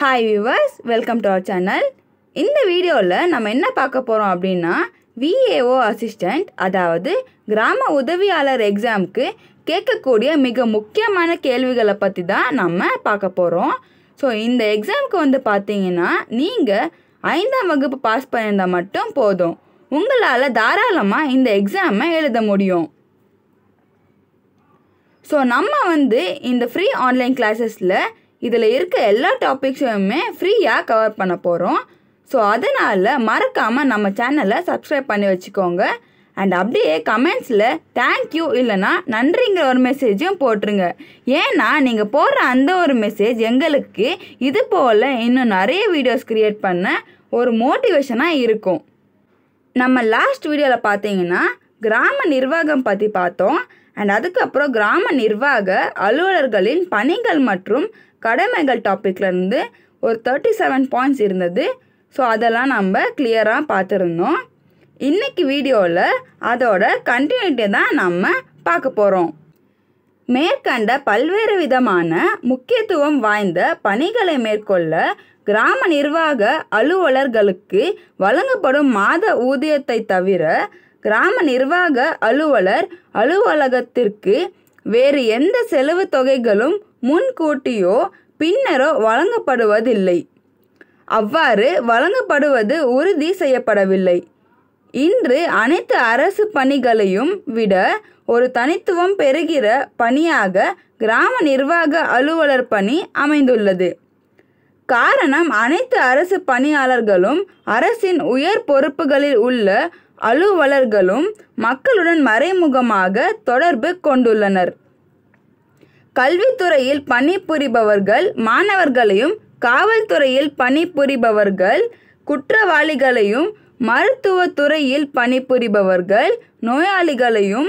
Hi viewers welcome to our channel இந்த வீடியோவில் நம்ம என்ன பார்க்க போகிறோம் அப்படின்னா விஏஓ அசிஸ்டண்ட் அதாவது கிராம உதவியாளர் எக்ஸாமுக்கு கேட்கக்கூடிய மிக முக்கியமான கேள்விகளை பற்றி தான் நம்ம பார்க்க போகிறோம் ஸோ இந்த எக்ஸாமுக்கு வந்து பார்த்தீங்கன்னா நீங்கள் ஐந்தாம் வகுப்பு பாஸ் பண்ணியிருந்தால் மட்டும் போதும். உங்களால் தாராளமாக இந்த எக்ஸாமை எழுத முடியும். ஸோ நம்ம வந்து இந்த ஃப்ரீ ஆன்லைன் கிளாஸஸில் இதில் இருக்க எல்லா டாபிக்ஸுமே ஃப்ரீயாக கவர் பண்ண போகிறோம் ஸோ அதனால் மறக்காமல் நம்ம சேனலை சப்ஸ்கிரைப் பண்ணி வச்சுக்கோங்க. அண்ட் அப்படியே கமெண்ட்ஸில் தேங்க்யூ இல்லைனா நன்றிங்கிற ஒரு மெசேஜும் போட்டுருங்க. ஏன்னா நீங்கள் போடுற அந்த ஒரு மெசேஜ் எங்களுக்கு இது போல் இன்னும் நிறைய வீடியோஸ் க்ரியேட் பண்ண ஒரு மோட்டிவேஷனாக இருக்கும். நம்ம லாஸ்ட் வீடியோவில் பார்த்தீங்கன்னா கிராம நிர்வாகம் பற்றி பார்த்தோம். அண்ட் அதுக்கப்புறம் கிராம நிர்வாக அலுவலர்களின் பணிகள் மற்றும் கடமைகள் டாப்பிக்லேருந்து ஒரு தேர்ட்டி செவன் பாயிண்ட்ஸ் இருந்தது. ஸோ அதெல்லாம் நம்ம கிளியராக பார்த்துருந்தோம். இன்னைக்கு வீடியோவில் அதோட கண்டினியூட்டி தான் நம்ம பார்க்க போகிறோம் மேற்கண்ட பல்வேறு விதமான முக்கியத்துவம் வாய்ந்த பணிகளை மேற்கொள்ள கிராம நிர்வாக அலுவலர்களுக்கு வழங்கப்படும் மாத ஊதியத்தை தவிர கிராம நிர்வாக அலுவலர் அலுவலகத்திற்கு வேறு எந்த செலவு தொகைகளும் முன்கூட்டியோ பின்னரோ வழங்கப்படுவதில்லை. அவ்வாறு வழங்கப்படுவது உறுதி செய்யப்படவில்லை. இன்று அனைத்து அரசு பணிகளையும் விட ஒரு தனித்துவம் பெறுகிற பணியாக கிராம நிர்வாக அலுவலர் பணி அமைந்துள்ளது. காரணம் அனைத்து அரசு பணியாளர்களும் அரசின் உயர் பொறுப்புகளில் உள்ள அலுவலர்களும் மக்களுடன் மறைமுகமாக தொடர்பு கொண்டுள்ளனர். கல்வித்துறையில் பணிபுரிபவர்கள் மாணவர்களையும் காவல்துறையில் பணிபுரிபவர்கள் குற்றவாளிகளையும் மருத்துவத்துறையில் பணிபுரிபவர்கள் நோயாளிகளையும்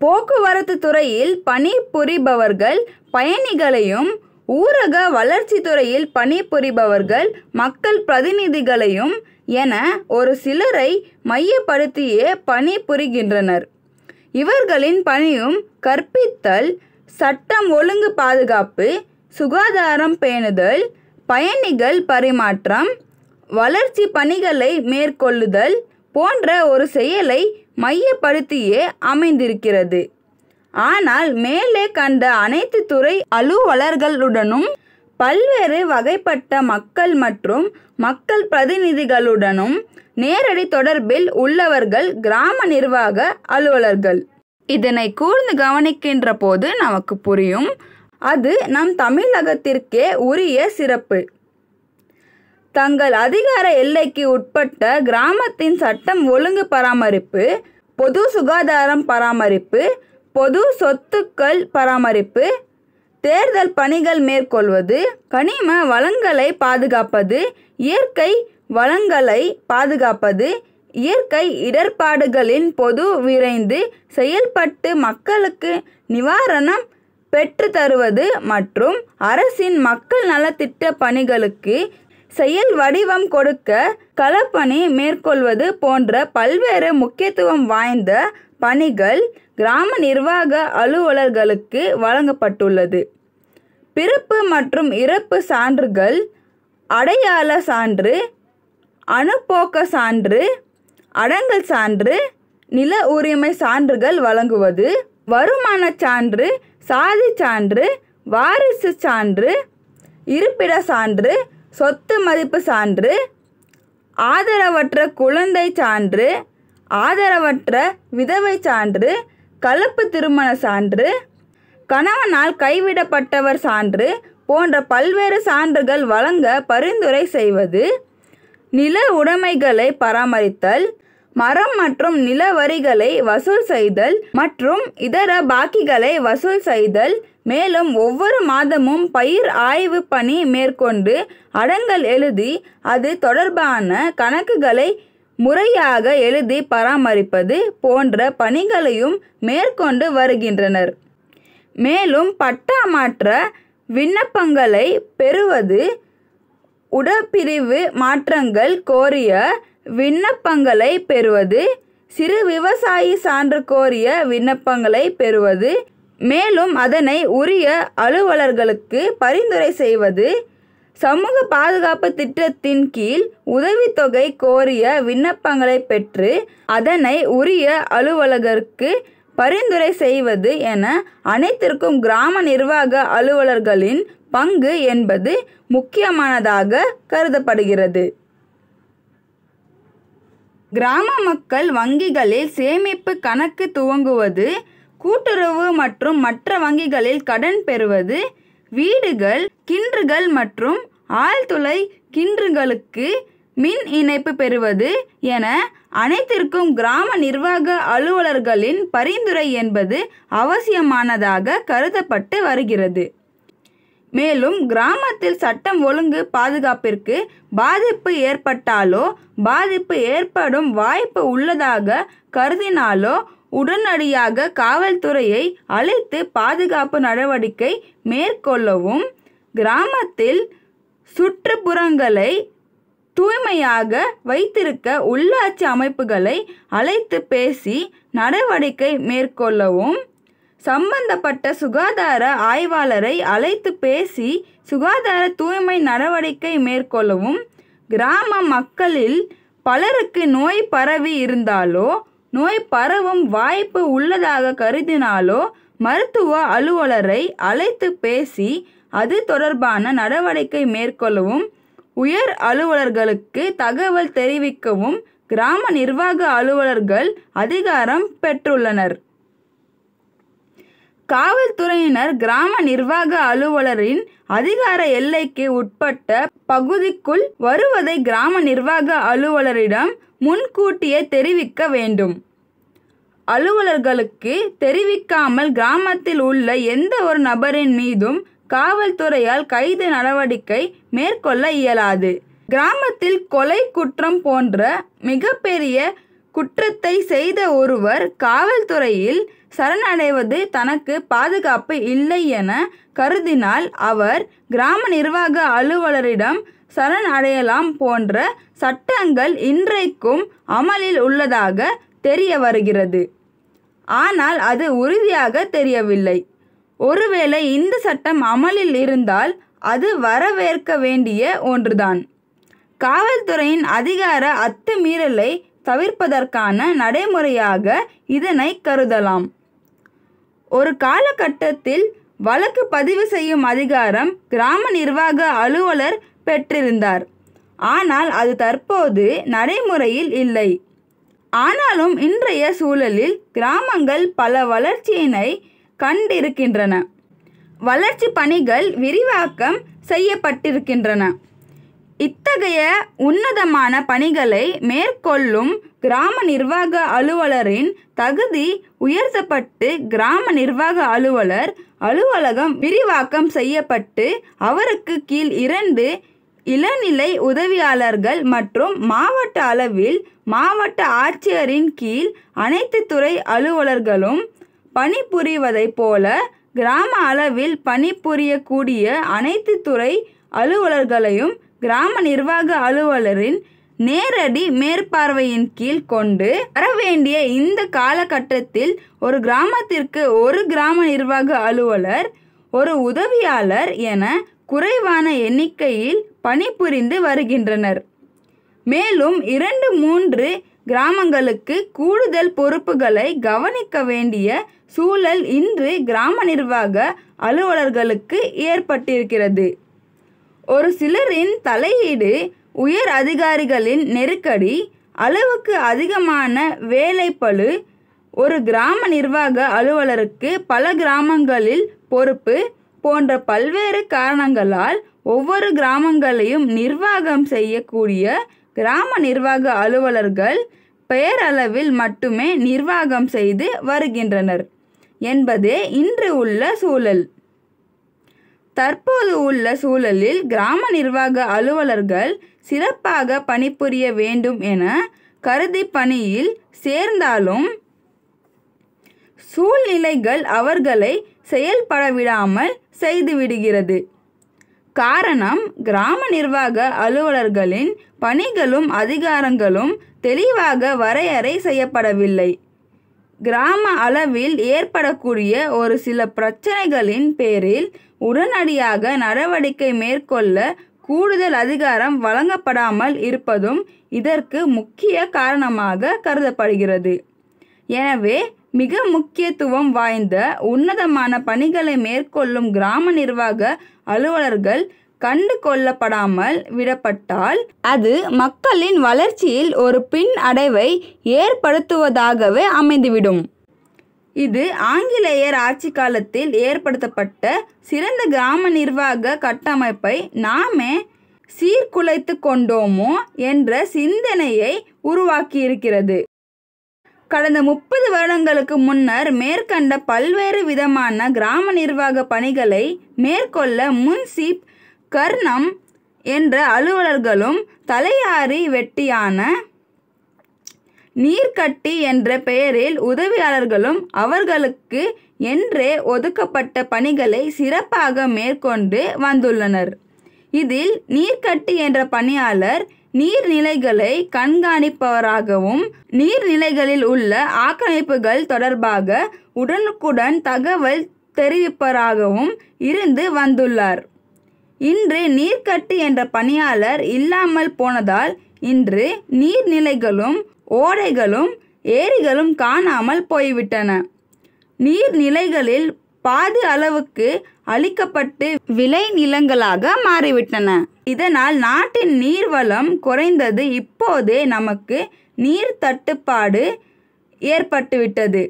போக்குவரத்து துறையில் பணிபுரிபவர்கள் பயணிகளையும் ஊரக வளர்ச்சி துறையில் பணிபுரிபவர்கள் மக்கள் பிரதிநிதிகளையும் என ஒரு சிலரை மையப்படுத்தியே பணிபுரிகின்றனர். இவர்களின் பணியும் கற்பித்தல் சட்டம் ஒழுங்கு பாதுகாப்பு சுகாதாரம் பேணுதல் பயணிகள் பரிமாற்றம் வளர்ச்சி பணிகளை மேற்கொள்ளுதல் போன்ற ஒரு செயலை மையப்படுத்தியே அமைந்திருக்கிறது. ஆனால் மேலே கண்ட அனைத்து துறை அலுவலர்களுடனும் பல்வேறு வகைப்பட்ட மக்கள் மற்றும் மக்கள் பிரதிநிதிகளுடனும் நேரடி தொடர்பில் உள்ளவர்கள் கிராம நிர்வாக அலுவலர்கள். இதனை கூர்ந்து கவனிக்கின்ற போது நமக்கு புரியும். அது நம் தமிழகத்திற்கே உரிய சிறப்பு. தங்கள் அதிகார எல்லைக்கு உட்பட்ட கிராமத்தின் சட்டம் ஒழுங்கு பராமரிப்பு பொது சுகாதாரம் பராமரிப்பு பொது சொத்துக்கள் பராமரிப்பு தேர்தல் பணிகள் மேற்கொள்வது கனிம வளங்களை பாதுகாப்பது இயற்கை வளங்களை பாதுகாப்பது இயற்கை இடர்பாடுகளின் பொது விரைந்து செயல்பட்டு மக்களுக்கு நிவாரணம் பெற்று தருவது மற்றும் அரசின் மக்கள் நலத்திட்ட பணிகளுக்கு செயல் வடிவம் கொடுக்க களப்பணி மேற்கொள்வது போன்ற பல்வேறு முக்கியத்துவம் வாய்ந்த பணிகள் கிராம நிர்வாக அலுவலர்களுக்கு வழங்கப்பட்டுள்ளது. பிறப்பு மற்றும் இறப்பு சான்றுகள் அடையாள சான்று அணுப்போக்க சான்று அடங்கல் சான்று நில உரிமை சான்றுகள் வழங்குவது வருமான சான்று சாதி சான்று வாரிசு சான்று இருப்பிட சான்று சொத்து மதிப்பு சான்று ஆதரவற்ற குழந்தை சான்று ஆதரவற்ற விதவை சான்று கலப்பு திருமண சான்று கணவனால் கைவிடப்பட்டவர் சான்று போன்ற பல்வேறு சான்றுகள் வழங்க பரிந்துரை செய்வது நில உடைமைகளை பராமரித்தல் மரம் மற்றும் நில வரிகளை வசூல் செய்தல் மற்றும் இதர பாக்கிகளை வசூல் செய்தல். மேலும் ஒவ்வொரு மாதமும் பயிர் ஆய்வு பணி மேற்கொண்டு அடங்கல் எழுதி அது தொடர்பான கணக்குகளை முறையாக எழுதி பராமரிப்பது போன்ற பணிகளையும் மேற்கொண்டு வருகின்றனர். மேலும் பட்டா மாற்ற விண்ணப்பங்களை பெறுவது உடற்பிரிவு மாற்றங்கள் கோரிய விண்ணப்பங்களை பெறுவது சிறு விவசாயி சான்று கோரிய விண்ணப்பங்களை பெறுவது மேலும் அதனை உரிய அலுவலர்களுக்கு பரிந்துரை செய்வது சமூக பாதுகாப்பு திட்டத்தின் கீழ் உதவித்தொகை கோரிய விண்ணப்பங்களை பெற்று அதனை உரிய அலுவலகருக்கு பரிந்துரை செய்வது என அனைத்திற்கும் கிராம நிர்வாக அலுவலர்களின் பங்கு என்பது முக்கியமானதாக கருதப்படுகிறது. கிராம மக்கள் வங்கிகளில் சேமிப்பு கணக்கு துவங்குவது கூட்டுறவு மற்றும் மற்ற வங்கிகளில் கடன் பெறுவது வீடுகள் கிணறுகள் மற்றும் ஆழ்துளை கிணறுகளுக்கு மின் இணைப்பு பெறுவது என அனைத்திற்கும் கிராம நிர்வாக அலுவலர்களின் பரிந்துரை என்பது அவசியமானதாக கருதப்பட்டு வருகிறது. மேலும் கிராமத்தில் சட்டம் ஒழுங்கு பாதுகாப்பிற்கு பாதிப்பு ஏற்பட்டாலோ பாதிப்பு ஏற்படும் வாய்ப்பு உள்ளதாக கருதினாலோ உடனடியாக காவல்துறையை அழைத்து பாதுகாப்பு நடவடிக்கை மேற்கொள்ளவும் கிராமத்தில் சுற்றுப்புறங்களை தூய்மையாக வைத்திருக்க உள்ளாட்சி அமைப்புகளை அழைத்து பேசி நடவடிக்கை மேற்கொள்ளவும் சம்பந்தப்பட்ட சுகாதார ஆய்வாளரை அழைத்து பேசி சுகாதார தூய்மை நடவடிக்கை மேற்கொள்ளவும் கிராம மக்களில் பலருக்கு நோய் பரவி இருந்தாலோ நோய் பரவும் வாய்ப்பு உள்ளதாக கருதினாலோ மருத்துவ அலுவலரை அழைத்து பேசி அது தொடர்பான நடவடிக்கை மேற்கொள்ளவும் உயர் அலுவலர்களுக்கு தகவல் தெரிவிக்கவும் கிராம நிர்வாக அலுவலர்கள் அதிகாரம் பெற்றுள்ளனர். காவல்துறையினர் கிராம நிர்வாக அலுவலரின் அதிகார எல்லைக்கு உட்பட்ட பகுதிக்குள் வருவதை கிராம நிர்வாக அலுவலரிடம் முன்கூட்டியே தெரிவிக்க வேண்டும். அலுவலர்களுக்கு தெரிவிக்காமல் கிராமத்தில் உள்ள எந்த ஒரு நபரின் மீதும் காவல்துறையால் கைது நடவடிக்கை மேற்கொள்ள இயலாது. கிராமத்தில் கொலை குற்றம் போன்ற மிகப்பெரிய குற்றத்தை செய்த ஒருவர் காவல்துறையில் சரணடைவது தனக்கு பாதுகாப்பு இல்லை என கருதினால் அவர் கிராம நிர்வாக அலுவலரிடம் சரணடையலாம் போன்ற சட்டங்கள் இன்றைக்கும் அமலில் உள்ளதாக தெரிய வருகிறது. ஆனால் அது உறுதியாக தெரியவில்லை. ஒருவேளை இந்த சட்டம் அமலில் இருந்தால் அது வரவேற்க வேண்டிய ஒன்றுதான். காவல்துறையின் அதிகார அத்துமீறலை தவிர்ப்பதற்கான நடைமுறையாக இதனை கருதலாம். ஒரு காலகட்டத்தில் வழக்கு பதிவு செய்யும் அதிகாரம் கிராம நிர்வாக அலுவலர் பெற்றிருந்தார். ஆனால் அது தற்போது நடைமுறையில் இல்லை. ஆனாலும் இன்றைய சூழலில் கிராமங்கள் பல வளர்ச்சியினை கண்டிருக்கின்றன. வளர்ச்சி பணிகள் விரிவாக்கம் செய்யப்பட்டிருக்கின்றன. இத்தகைய உன்னதமான பணிகளை மேற்கொள்ளும் கிராம நிர்வாக அலுவலரின் தகுதி உயர்த்தப்பட்டு கிராம நிர்வாக அலுவலர் அலுவலகம் விரிவாக்கம் செய்யப்பட்டு அவருக்கு கீழ் இரண்டு இளநிலை உதவியாளர்கள் மற்றும் மாவட்ட அளவில் மாவட்ட ஆட்சியரின் கீழ் அனைத்து துறை அலுவலர்களும் பணிபுரிவதைப் போல கிராம அளவில் பணிபுரியக்கூடிய அனைத்து துறை அலுவலர்களையும் கிராம நிர்வாக அலுவலரின் நேரடி மேற்பார்வையின் கீழ் கொண்டு வரவேண்டிய இந்த காலகட்டத்தில் ஒரு கிராமத்திற்கு ஒரு கிராம நிர்வாக அலுவலர் ஒரு உதவியாளர் என குறைவான எண்ணிக்கையில் பணிபுரிந்து வருகின்றனர். மேலும் இரண்டு மூன்று கிராமங்களுக்கு கூடுதல் பொறுப்புகளை கவனிக்க வேண்டிய சூழல் இன்று கிராம நிர்வாக அலுவலர்களுக்கு ஏற்பட்டிருக்கிறது. ஒரு சிலரின் தலையீடு உயர் அதிகாரிகளின் நெருக்கடி அளவுக்கு அதிகமான வேலைப்பளு ஒரு கிராம நிர்வாக அலுவலருக்கு பல கிராமங்களில் பொறுப்பு போன்ற பல்வேறு காரணங்களால் ஒவ்வொரு கிராமங்களையும் நிர்வாகம் செய்யக்கூடிய கிராம நிர்வாக அலுவலர்கள் பெயரளவில் மட்டுமே நிர்வாகம் செய்து வருகின்றனர் என்பதே இன்று உள்ள சூழல். தற்போது உள்ள சூழலில் கிராம நிர்வாக அலுவலர்கள் சிறப்பாக பணிபுரிய வேண்டும் என கருதி பணியில் சேர்ந்தாலும் சூழ்நிலைகள் அவர்களை செயல்பட விடாமல் செய்துவிடுகிறது. காரணம் கிராம நிர்வாக அலுவலர்களின் பணிகளும் அதிகாரங்களும் தெளிவாக வரையறை செய்யப்படவில்லை. கிராம அளவில் ஏற்படக்கூடிய ஒரு சில பிரச்சனைகளின் பேரில் உடனடியாக நடவடிக்கை மேற்கொள்ள கூடுதல் அதிகாரம் வழங்கப்படாமல் இருப்பதும் இதற்கு முக்கிய காரணமாக கருதப்படுகிறது. எனவே மிக முக்கியத்துவம் வாய்ந்த உன்னதமான பணிகளை மேற்கொள்ளும் கிராம நிர்வாக அலுவலர்கள் கண்டு கொள்ளப்படாமல் விடப்பட்டால் அது மக்களின் வளர்ச்சியில் ஒரு பின் அடைவை ஏற்படுத்துவதாகவே அமைந்துவிடும். இது ஆங்கிலேயர் ஆட்சி காலத்தில் ஏற்படுத்தப்பட்ட சிறந்த கிராம நிர்வாக கட்டமைப்பை நாமே சீர்குலைத்து கொண்டோமோ என்ற சிந்தனையை உருவாக்கியிருக்கிறது. கடந்த முப்பது வருடங்களுக்கு முன்னர் மேற்கண்ட பல்வேறு விதமான கிராம நிர்வாக பணிகளை மேற்கொள்ள முன்சீப் கர்ணம் என்ற அலுவலர்களும் தலையாரி வெட்டியான நீர்க்கட்டி என்ற பெயரில் உதவியாளர்களும் அவர்களுக்கு என்றே ஒதுக்கப்பட்ட பணிகளை சிறப்பாக மேற்கொண்டு வந்துள்ளனர். இதில் நீர்க்கட்டி என்ற பணியாளர் நீர்நிலைகளை கண்காணிப்பவராகவும் நீர்நிலைகளில் உள்ள ஆக்கிரமிப்புகள் தொடர்பாக உடனுக்குடன் தகவல் தெரிவிப்பவராகவும் இருந்து வந்துள்ளார். இன்று நீர்க்கட்டு என்ற பணியாளர் இல்லாமல் போனதால் இன்று நீர்நிலைகளும் ஓடைகளும் ஏரிகளும் காணாமல் போய்விட்டன. நீர்நிலைகளில் பாதி அளவுக்கு அழிக்கப்பட்டு விளை நிலங்களாக மாறிவிட்டன. இதனால் நாட்டின் நீர்வளம் குறைந்தது இப்போதே நமக்கு நீர் தட்டுப்பாடு ஏற்பட்டுவிட்டது.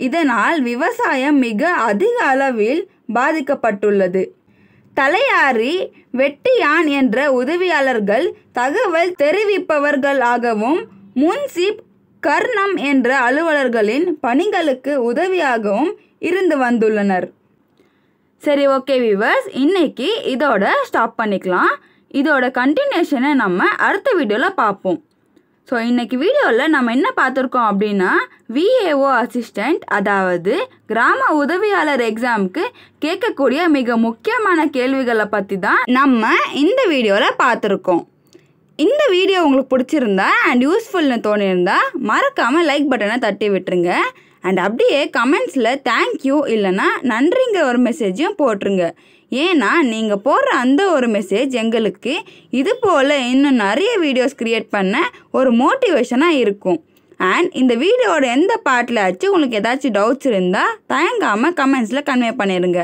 இதனால் விவசாயம் மிக அதிக அளவில் பாதிக்கப்பட்டுள்ளது. தலையாரி வெட்டியான் என்ற உதவியாளர்கள் தகவல் தெரிவிப்பவர்களாகவும் முன்சிப் கர்ணம் என்ற அலுவலர்களின் பணிகளுக்கு உதவியாகவும் இருந்து வந்துள்ளனர். சரி ஓகே விவர்ஸ் இன்னைக்கு இதோட ஸ்டாப் பண்ணிக்கலாம். இதோட கண்டினியூஷனை நம்ம அடுத்த வீடியோவில் பார்ப்போம். ஸோ இன்றைக்கி வீடியோவில் நம்ம என்ன பார்த்துருக்கோம் அப்படின்னா விஏஓ அசிஸ்டண்ட் அதாவது கிராம உதவியாளர் எக்ஸாமுக்கு கேட்கக்கூடிய மிக முக்கியமான கேள்விகளை பற்றி தான் நம்ம இந்த வீடியோவில் பார்த்துருக்கோம். இந்த வீடியோ உங்களுக்கு பிடிச்சிருந்தா அண்ட் யூஸ்ஃபுல்னு தோணியிருந்தா மறக்காமல் லைக் பட்டனை தட்டி விட்டுருங்க. அண்ட் அப்படியே கமெண்ட்ஸில் தேங்க்யூ இல்லைன்னா நன்றிங்கிற ஒரு மெசேஜையும் போட்டுருங்க. ஏன்னா நீங்கள் போடுற அந்த ஒரு மெசேஜ் எங்களுக்கு இது போல் இன்னும் நிறைய வீடியோஸ் க்ரியேட் பண்ண ஒரு மோட்டிவேஷனாக இருக்கும். அண்ட் இந்த வீடியோட எந்த பாட்டில் ஆச்சு உங்களுக்கு ஏதாச்சும் டவுட்ஸ் இருந்தால் தயங்காமல் கமெண்ட்ஸில் கன்வே பண்ணிடுங்க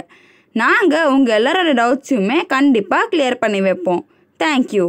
நாங்கள் உங்கள் எல்லாரோட டவுட்ஸுமே கண்டிப்பாக கிளியர் பண்ணி வைப்போம். தேங்க்யூ